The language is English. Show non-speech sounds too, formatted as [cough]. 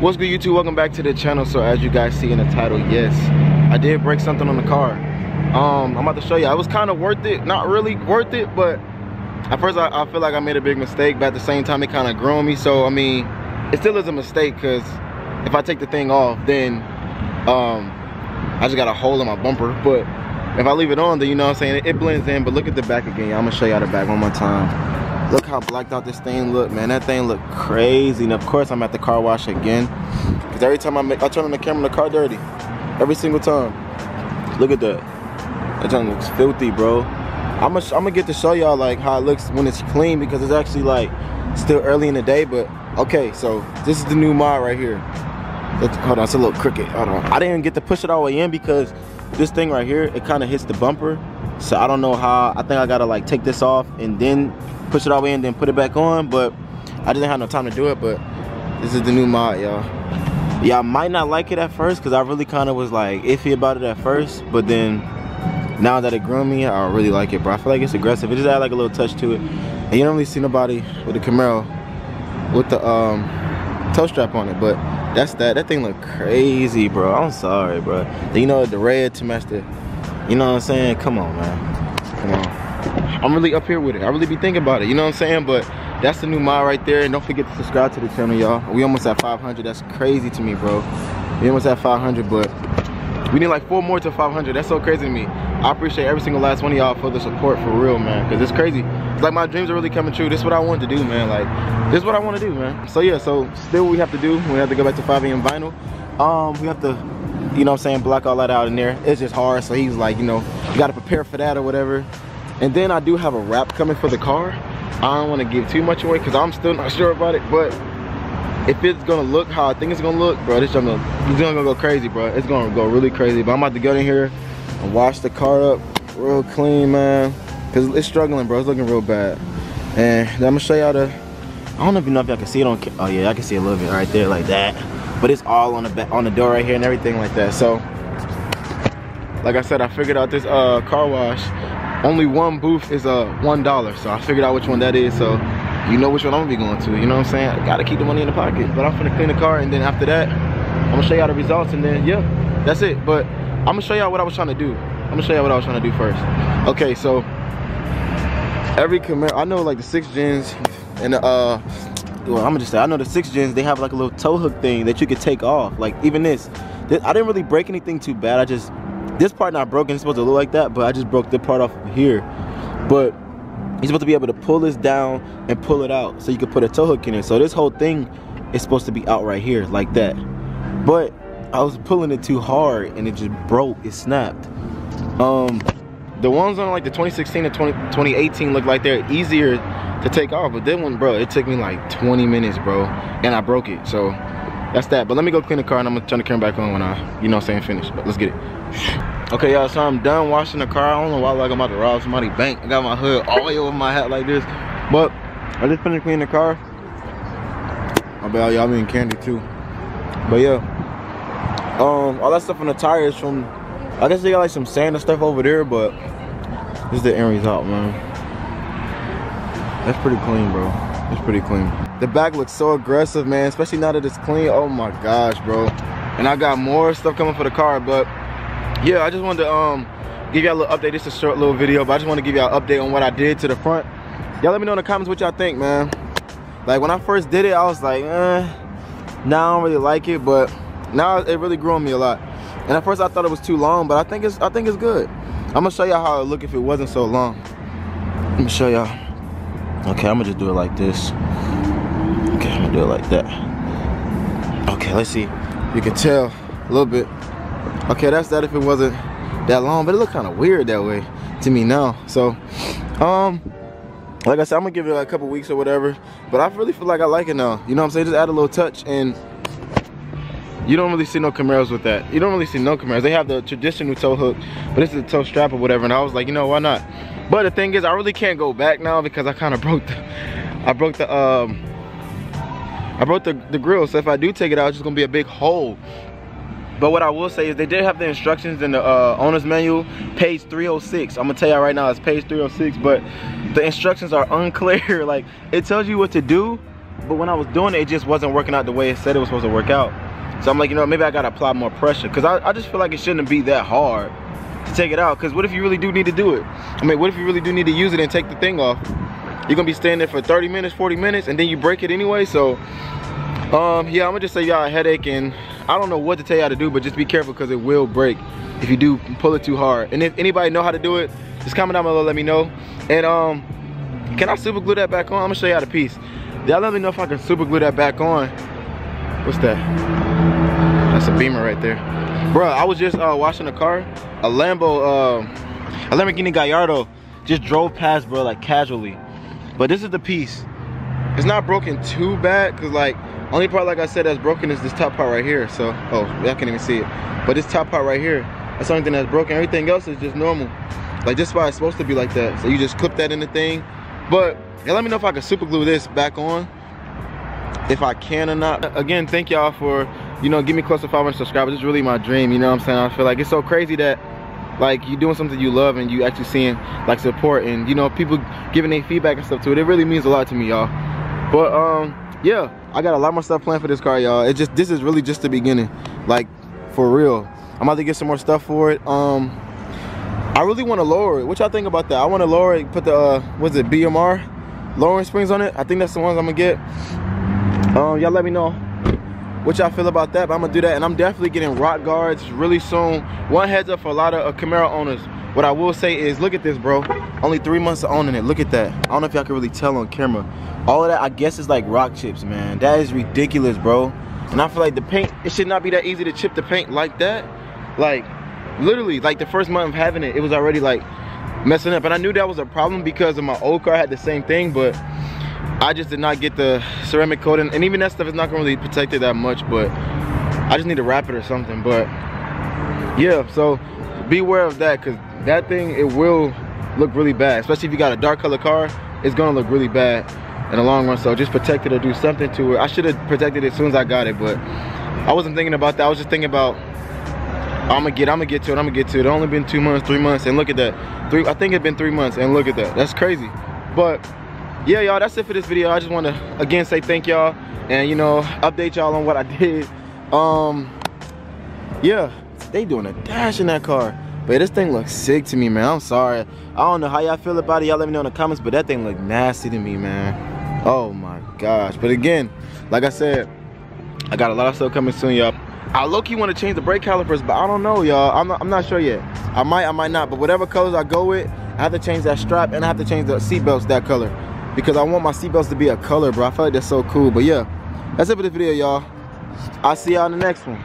What's good YouTube? Welcome back to the channel. So as you guys see in the title, yes, I did break something on the car. Um, I'm about to show you. I was kind of worth it. Not really worth it, but at first I, I, feel like I made a big mistake, but at the same time it kind of grew on me. So I mean, it still is a mistake because if I take the thing off, then um, I just got a hole in my bumper. But if I leave it on, then you know what I'm saying, it, it blends in. But look at the back again. I'm gonna show y'all the back one more time. Look how blacked out this thing look, man. That thing look crazy. And of course, I'm at the car wash again. Because every time I make, I turn on the camera, the car dirty. Every single time. Look at that. That thing looks filthy, bro. I'm gonna, get to show y'all like how it looks when it's clean because it's actually like still early in the day. But okay, so this is the new mod right here. Hold on, it's a little crooked. Hold on. I didn't even get to push it all the way in because this thing right here, it kind of hits the bumper. So I don't know how, I think I gotta like take this off and then push it all the way in, then put it back on. But I didn't have no time to do it. But this is the new mod, y'all. Y'all might not like it at first because I really kind of was like iffy about it at first. But then now that it grew me, I really like it, bro. I feel like it's aggressive. It just add like a little touch to it. And you don't really see nobody with the Camaro with the um, tow strap on it. But that's that. That thing look crazy, bro. I'm sorry, bro. You know, the red to match the, you know what I'm saying? Come on, man. Come on. I'm really up here with it. I really be thinking about it, you know what I'm saying? But that's the new mod right there. And don't forget to subscribe to the channel, y'all. We almost at 500. That's crazy to me, bro. We almost at 500, but we need like four more to 500. That's so crazy to me. I appreciate every single last one of y'all for the support for real, man. Cause it's crazy. It's like my dreams are really coming true. This is what I wanted to do, man. Like, this is what I want to do, man. So yeah, so still we have to do, we have to go back to 5 a.m. vinyl. Um, we have to, you know what I'm saying, block all that out in there. It's just hard. So he's like, you know, you gotta prepare for that or whatever. And then I do have a wrap coming for the car. I don't want to give too much away because I'm still not [laughs] sure about it. But if it's gonna look how I think it's gonna look, bro, this gonna it's gonna go crazy, bro. It's gonna go really crazy. But I'm about to go in here and wash the car up real clean, man. Cause it's struggling, bro. It's looking real bad. And I'm gonna show y'all the. I don't know if you know if y'all can see it on. Oh yeah, I can see a little bit right there, like that. But it's all on the back, on the door right here and everything like that. So, like I said, I figured out this uh, car wash only one booth is a uh, one dollar so i figured out which one that is so you know which one i'm gonna be going to you know what i'm saying? I gotta keep the money in the pocket. But i'm gonna clean the car and then after that i'm gonna show y'all the results and then yeah that's it. But i'm gonna show y'all what i was trying to do. I'm gonna show y'all what i was trying to do first. Okay so every Camaro i know like the six gens and uh well i'm gonna just say i know the six gens they have like a little tow hook thing that you could take off like even this. I didn't really break anything too bad i just this part not broken, it's supposed to look like that, but I just broke the part off here. But you're supposed to be able to pull this down and pull it out so you can put a tow hook in it. So this whole thing is supposed to be out right here like that. But I was pulling it too hard and it just broke, it snapped. Um, the ones on like the 2016 and 20, 2018 look like they're easier to take off, but this one, bro, it took me like 20 minutes, bro, and I broke it. So that's that. But let me go clean the car and I'm gonna turn the camera back on when I, you know I'm saying, finish. But let's get it. Okay, y'all, so I'm done washing the car. I don't know why like I'm about to rob somebody's bank. I got my hood all the way over my hat like this. But I just finished cleaning the car. I bet y'all mean candy too. But yeah. Um, all that stuff on the tires from I guess they got like some sand and stuff over there, but this is the end result, man. That's pretty clean, bro. It's pretty clean. The back looks so aggressive, man, especially now that it's clean. Oh my gosh, bro. And I got more stuff coming for the car, but yeah, I just wanted to um give y'all a little update. This is a short little video, but I just want to give y'all an update on what I did to the front. Y'all let me know in the comments what y'all think, man. Like when I first did it, I was like, eh, now I don't really like it, but now it really grew on me a lot. And at first I thought it was too long, but I think it's I think it's good. I'm gonna show y'all how it look if it wasn't so long. Let me show y'all. Okay, I'm gonna just do it like this. Okay, I'm gonna do it like that. Okay, let's see. You can tell a little bit. Okay, that's that if it wasn't that long, but it looked kind of weird that way to me now. So, um, like I said, I'm gonna give it like a couple weeks or whatever. But I really feel like I like it now. You know what I'm saying? Just add a little touch and you don't really see no Camaros with that. You don't really see no Camaros. They have the traditional tow hook, but this is a tow strap or whatever. And I was like, you know, why not? But the thing is, I really can't go back now because I kind of broke the, I broke the, um, I broke the, the grill. So if I do take it out, it's just gonna be a big hole. But what I will say is they did have the instructions in the uh, owner's manual, page 306. I'm gonna tell y'all right now, it's page 306, but the instructions are [laughs] unclear. like, it tells you what to do, but when I was doing it, it just wasn't working out the way it said it was supposed to work out. So I'm like, you know, maybe I gotta apply more pressure. Cause I, I just feel like it shouldn't be that hard to take it out. Cause what if you really do need to do it? I mean, what if you really do need to use it and take the thing off? You're gonna be staying there for 30 minutes, 40 minutes, and then you break it anyway. So, um, yeah, I'm gonna just say y'all a headache, and I don't know what to tell y'all to do, but just be careful because it will break if you do pull it too hard. And if anybody know how to do it, just comment down below, let me know. And um, can I super glue that back on? I'm gonna show y'all the piece. Y'all let me know if I can super glue that back on. What's that? That's a Beamer right there. Bro, I was just uh, washing the car. A Lambo, uh, a Lamborghini Gallardo just drove past, bro, like casually. But this is the piece. It's not broken too bad, cause like, only part, like I said, that's broken is this top part right here. So, oh, y'all can't even see it. But this top part right here, that's the only thing that's broken. Everything else is just normal. Like this why it's supposed to be like that. So you just clip that in the thing. But yeah, let me know if I can super glue this back on. If I can or not. Again, thank y'all for you know, get me close to 500 subscribers. It's really my dream, you know what I'm saying? I feel like it's so crazy that like you doing something you love and you actually seeing like support and you know people giving their feedback and stuff to it. It really means a lot to me, y'all. But um, yeah, I got a lot more stuff planned for this car, y'all. It just this is really just the beginning, like for real. I'm about to get some more stuff for it. Um, I really want to lower it. What y'all think about that? I want to lower it, put the uh, what's it, BMR lowering springs on it. I think that's the ones I'm gonna get. Um, y'all let me know what y'all feel about that but i'm gonna do that. And i'm definitely getting rock guards really soon. One heads up for a lot of uh, camaro owners. What i will say is look at this bro. Only three months of owning it. Look at that. I don't know if y'all can really tell on camera. All of that i guess is like rock chips man. That is ridiculous bro. And i feel like the paint it should not be that easy to chip the paint like that. Like literally like the first month of having it it was already like messing up. And i knew that was a problem because of my old car I had the same thing but I just did not get the ceramic coating and even that stuff is not gonna really protect it that much but I just need to wrap it or something but yeah so beware of that because that thing it will look really bad especially if you got a dark color car it's gonna look really bad in the long run so just protect it or do something to it. I should have protected it as soon as I got it but I wasn't thinking about that I was just thinking about I'm gonna get I'm gonna get to it I'm gonna get to it. It only been two months three months and look at that. Three I think it's been three months and look at that. That's crazy but yeah y'all that's it for this video. I just want to again say thank y'all and you know update y'all on what i [laughs] did. Um yeah they doing a dash in that car. But this thing looks sick to me man. I'm sorry. I don't know how y'all feel about it. Y'all let me know in the comments but that thing look nasty to me man. Oh my gosh. But again like i said i got a lot of stuff coming soon y'all. I low-key want to change the brake calipers, but I don't know, y'all. I'm not, I'm not sure yet. I might, I might not. But whatever colors I go with, I have to change that strap and I have to change the seat belts that color because I want my seatbelts to be a color, bro. I feel like they're so cool. But yeah, that's it for this video, y'all. I'll see y'all in the next one.